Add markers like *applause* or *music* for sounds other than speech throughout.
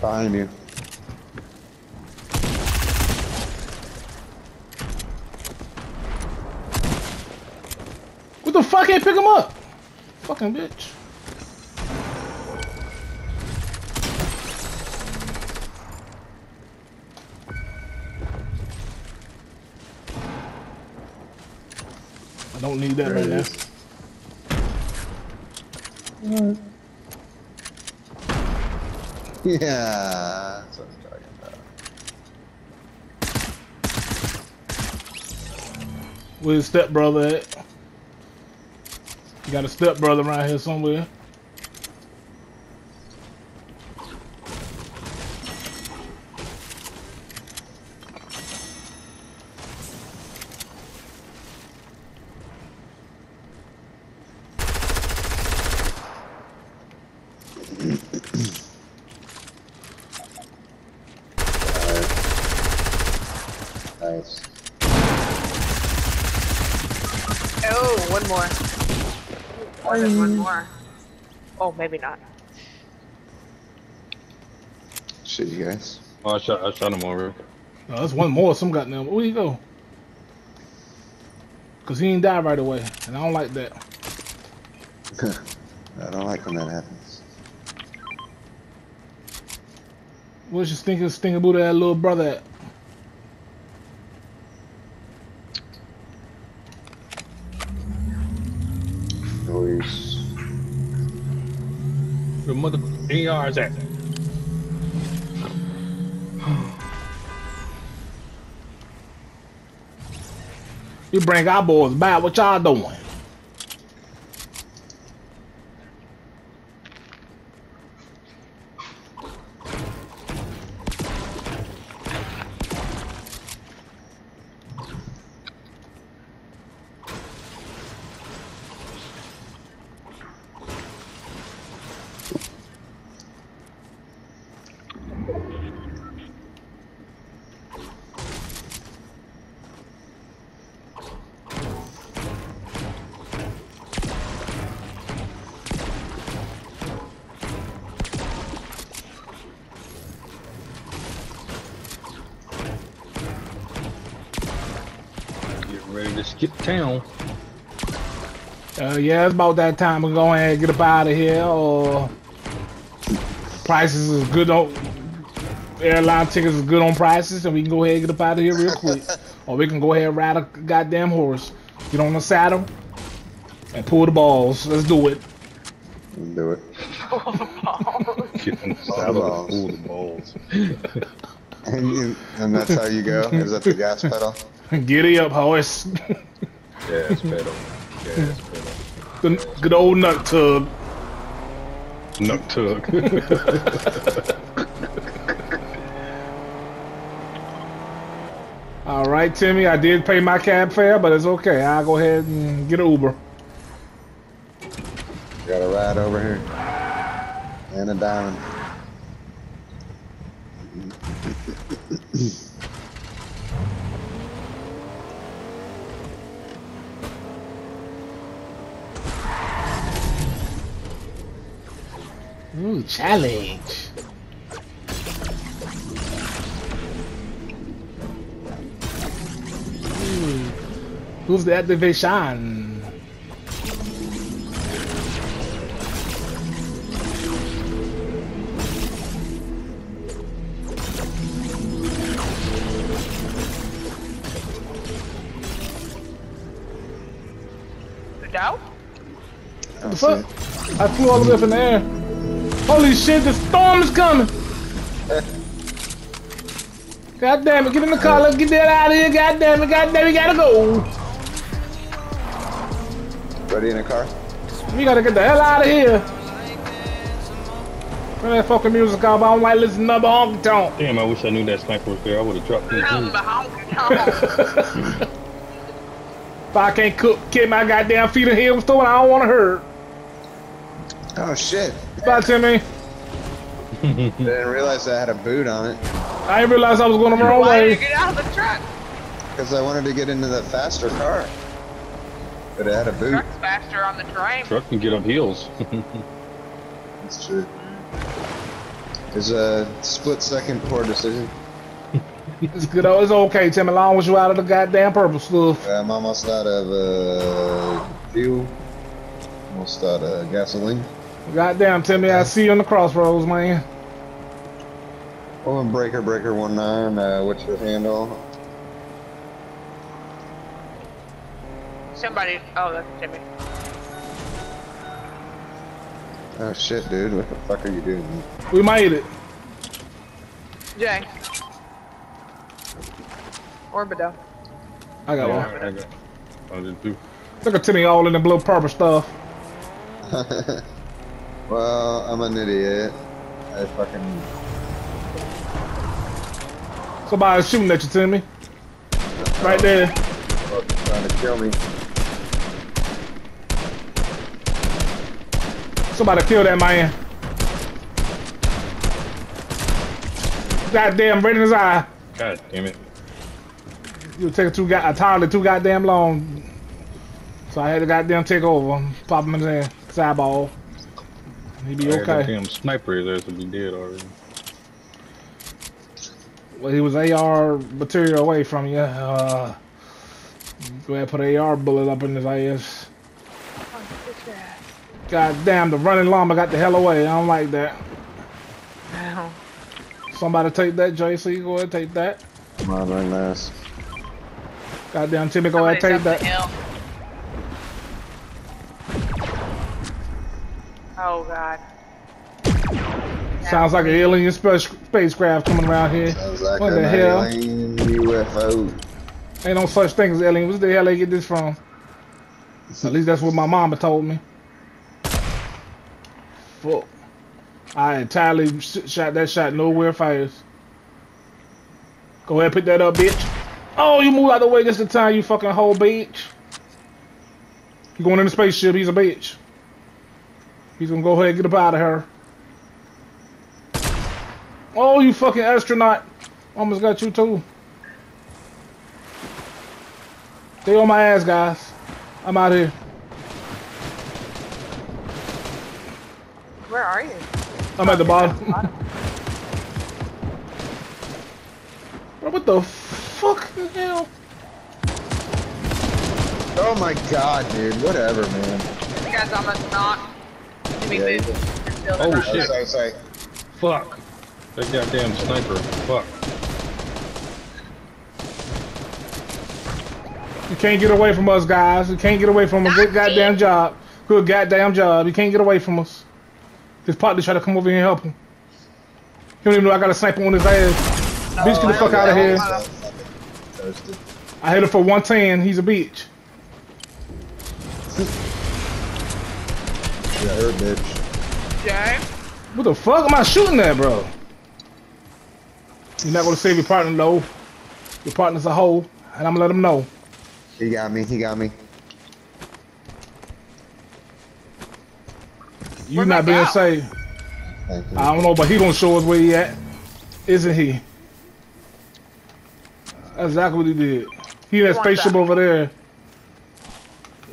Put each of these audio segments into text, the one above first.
Behind you. What the fuck? Can't pick him up. Fucking bitch. I don't need that There right it now. Mm. Yeah, that's what I'm talking about. Where his stepbrother at? You got a stepbrother around here somewhere. Nice. Oh, one more. More than one mm. more. Oh, maybe not. Shit, you guys. Oh, I shot, I shot him over. Oh, there's one more. Some goddamn. Where you go? Cause he didn't die right away, and I don't like that. *laughs* I don't like when that happens. Where's your stinking stinking booty that little brother at? Mother AR's at. You bring our boys back. What y'all doing? Getting ready to town. Uh, yeah, it's about that time to go ahead and get up out of here. Or prices is good on airline tickets is good on prices, and we can go ahead and get up out of here real quick. *laughs* or we can go ahead and ride a goddamn horse, get on the saddle, and pull the balls. Let's do it. Do it. Getting All saddle the to pull the balls. *laughs* And, you, and that's how you go? Is that the gas pedal? *laughs* *laughs* Giddy up, horse. Gas pedal. Gas pedal. good, good old nut tub. Nut tug. *laughs* All right, Timmy. I did pay my cab fare, but it's okay. I'll go ahead and get an Uber. Got a ride over here. And a diamond. Ooh, challenge. Ooh, who's the activation? The Dow? What The fuck? I flew all the way up in the air. Holy shit, the storm is coming! God damn it, get in the car, let's get that out of here, god damn it, god damn it, we gotta go! Ready in the car? We gotta get the hell out of here! Turn that fucking music off, I don't like listening to the honky tonk. Damn, I wish I knew that sniper was there. I would have dropped him. Too. the honky tonk. If I can't cook, kick my goddamn feet in here, store, I don't wanna hurt. Oh shit. Bye, Timmy. *laughs* Didn't realize I had a boot on it. I didn't realize I was going the wrong Why did you way. get out of the truck? Because I wanted to get into the faster car. But it had a boot. Truck's faster on the terrain. Truck can get up hills. *laughs* That's true. It's a split second poor decision. It's good. Oh, it's okay, Tim. As long as you out of the goddamn purple stuff. I'm almost out of uh, fuel. Almost out of gasoline. Goddamn, Timmy, I see you on the crossroads, man. Oh, and breaker, breaker one nine. Uh, what's your handle? Somebody. Oh, that's Timmy. Oh shit, dude. What the fuck are you doing? We made it. Jay. Orbido. I got Yeah, one. I got. I did too. Look at Timmy all in the blue purple stuff. *laughs* well, I'm an idiot. I fucking. Somebody's shooting at you, Timmy. Right there. fucking trying to kill me. Somebody kill that man. Goddamn, right in his eye. God damn it. You were taking too got entirely too goddamn long. So I had to goddamn take over. Pop him in his hand. His eyeball. He be I had that okay. Damn sniper is there to be dead already. Well, he was AR material away from you. Uh, go ahead put an AR bullet up in his ass. God damn, the running llama got the hell away. I don't like that. Ow. Somebody take that, JC. Go ahead and take that. Come on, right last. Goddamn, Timmy, go ahead and Somebody's take up that. God. Sounds like an alien spa- spacecraft coming around here. Sounds like What the hell? alien UFO. Ain't no such thing as alien. Where the hell they get this from? At least that's what my mama told me. Fuck. I entirely shot that shot nowhere fires. Go ahead, pick that up, bitch. Oh, you move out the way just in time, you fucking whole bitch. You going in the spaceship? He's a bitch. He's gonna go ahead and get up out of here. Oh, you fucking astronaut! Almost got you too. Stay on my ass, guys. I'm out here. Where are you? I'm at the bottom. Bro, what the fuck the hell? Oh my god, dude. Whatever, man. This guy's almost knocked. Jimmy Yeah, Booth. he is still Oh, not- shit. Sorry, sorry. Fuck. That goddamn sniper. Fuck. You can't get away from us, guys. You can't get away from us. Good goddamn job. Good goddamn job. You can't get away from us. His partner tried to come over here and help him. He don't even know I got a sniper on his ass. bitch, get the oh, fuck out of here. I hit him for 110. He's a bitch. *laughs* Yeah, her bitch. Jay? What the fuck am I shooting at, bro? You're not gonna save your partner, though. Your partner's a hoe, and I'm gonna let him know. He got me. He got me. You Where'd not they being go? safe. I don't know, but he gonna show us where he at, isn't he? That's exactly what he did. He in that spaceship that? over there.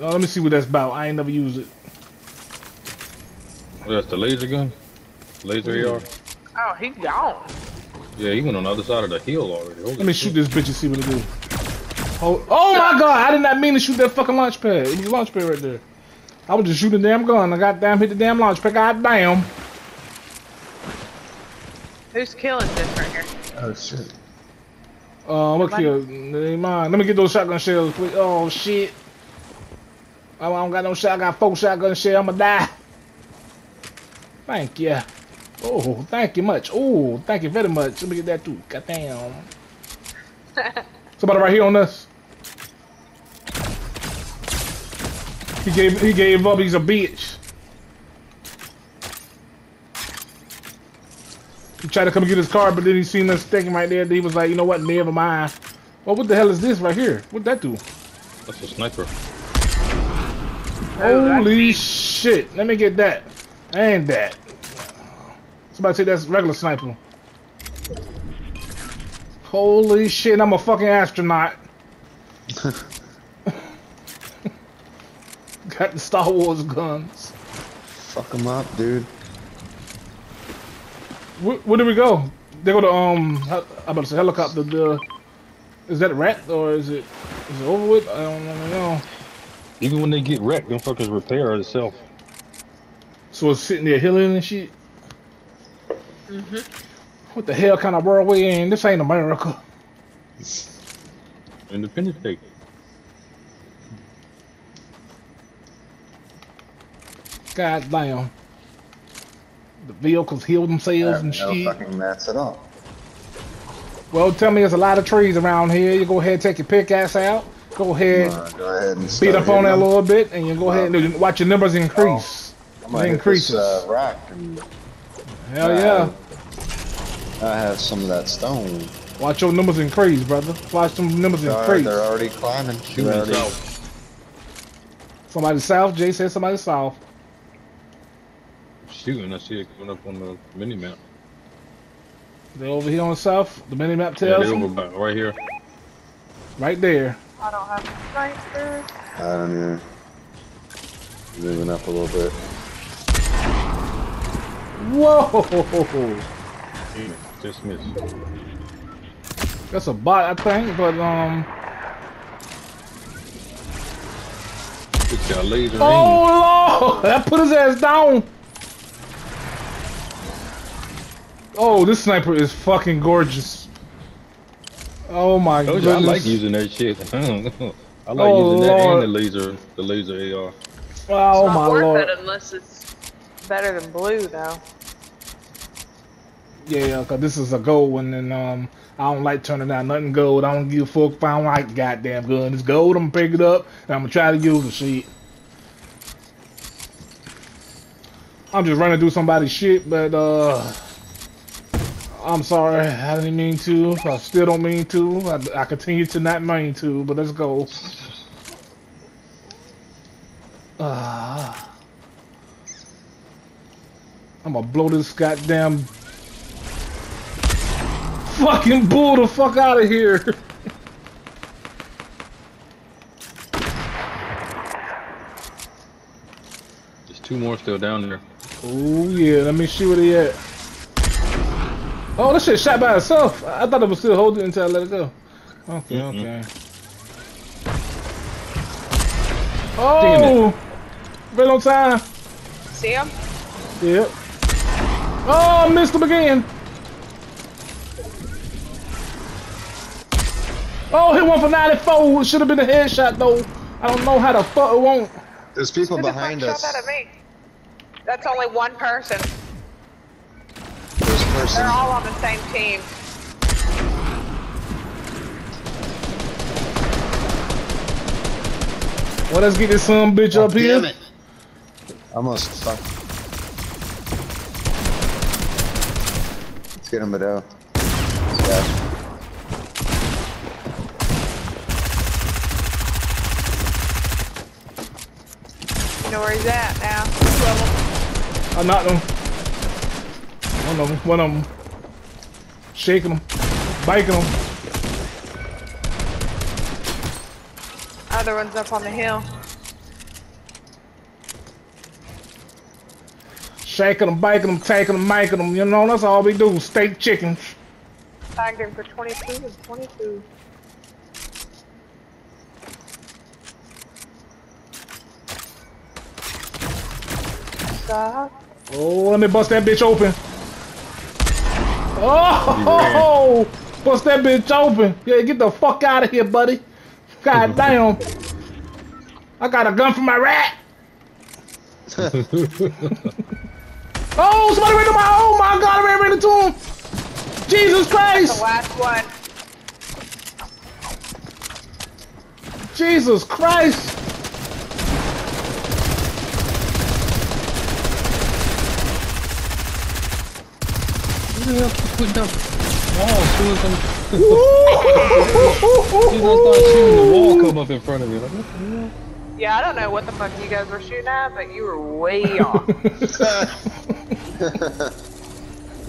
Oh, let me see what that's about. I ain't never used it. Oh, that's the laser gun? Laser AR? Oh, he's gone. Yeah, he went on the other side of the hill already. Holy Let me shit. shoot this bitch and see what it do. Oh, oh my god! I did not mean to shoot that fucking launch pad. It was a launch pad right there. I was just shooting the damn gun. I got damn hit the damn launch pad. God damn. Who's killing this right here? Oh shit. Uh, I'm gonna kill. Never mind. Let me get those shotgun shells, please. Oh shit. I don't got no shot. I got four shotgun shells. I'ma die. Thank you. Oh, thank you much. Oh, thank you very much. Let me get that too. Goddamn. *laughs* Somebody right here on us. He gave he gave up. He's a bitch. He tried to come and get his car, but then he seen us sticking right there. He was like, you know what? Never mind. Well, what the hell is this right here? What'd that do? That's a sniper. Holy me. shit. Let me get that. And that. Somebody say that's regular sniper. Holy shit, I'm a fucking astronaut. *laughs* Got the Star Wars guns. Fuck them up, dude. Where, where do we go? They go to um. hel- I'm about to say helicopter. The is that rat or is it is it over with? I don't know. Even when they get wrecked, them fuckers repair itself. So it's sitting there healing and shit. Mm-hmm. What the hell kind of world we in? This ain't America. Independence Day. God damn. The vehicles heal themselves and no shit. fucking mats at all. Well, tell me there's a lot of trees around here. You go ahead and take your pickaxe out. Go ahead, Uh, go ahead and beat up on that a little bit, and you go ahead and watch your numbers increase. I'm gonna hit increases. this, uh, rock and Hell yeah. I have some of that stone. Watch your numbers increase, brother. Watch them numbers They're, increase. they're already climbing. They're already- Somebody south. Jay said somebody south. Shooting, I see it coming up on the mini map. They're over here on the south. The mini map Yeah, tells they them. over right here. Right there. I don't have a sniper. I don't know. Moving up a little bit. Whoa! Just missed. That's a bot, I think, but um. It's got laser aim. Oh Lord! That put his ass down. Oh, this sniper is fucking gorgeous. Oh my Told you, I like using that shit. I don't know. I like Oh, using that and the laser, the laser AR. Oh it's my not worth lord! it unless it's better than blue, though. Yeah, cause this is a gold one, and um, I don't like turning down nothing gold. I don't give a fuck if I don't like goddamn gun. It's gold. I'm gonna pick it up, and I'm gonna try to use the shit. I'm just running through somebody's shit, but uh, I'm sorry. I didn't mean to. I still don't mean to. I, I continue to not mean to, but let's go. *sighs* Ah. I'm gonna blow this goddamn fucking bull the fuck out of here. *laughs* There's two more still down there. Oh yeah, let me see where they at. Oh, this shit shot by itself. I I thought it was still holding until I let it go. Okay, Mm-mm. okay. Oh, right on time. See him? Yep. Ah, oh, I missed him again. Oh, hit one for 94. It should have been a headshot though. I don't know how the fuck it won't. There's people Who the behind us. shot that at me? That's only one person. There's a person. They're all on the same team. Well, let's get this son bitch oh, up here. Damn it. Almost fucked. Let's get him, Mado. Yeah. You know where he's at now. Two of them. I knocked him. One of them. One of them. Shaking him. Biking him. Other one's up on the hill. Shaking them, biking them, taking them, making them. You know, that's all we do. Steak chickens. Tagged him for 22 and 22. Stop. Oh, let me bust that bitch open. Oh, *laughs* bust that bitch open. Yeah, get the fuck out of here, buddy. God *laughs* damn. I got a gun for my rat. *laughs* Oh, somebody ran into my, oh my god, I ran into him. Jesus Christ! The Christ. last one. Jesus Christ. Who the hell keep putting up walls as soon as I'm, as Woo! soon as I start shooting, the wall come up in front of me. Like, what the hell? Yeah, I don't know what the fuck you guys were shooting at, but you were way *laughs* off. *laughs*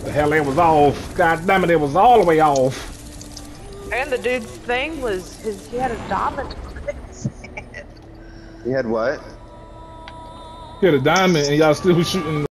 The hell, it was off. God damn it, it was all the way off. and the dude's thing was his he had a diamond on his head. He had what? Hit a diamond and y'all still shooting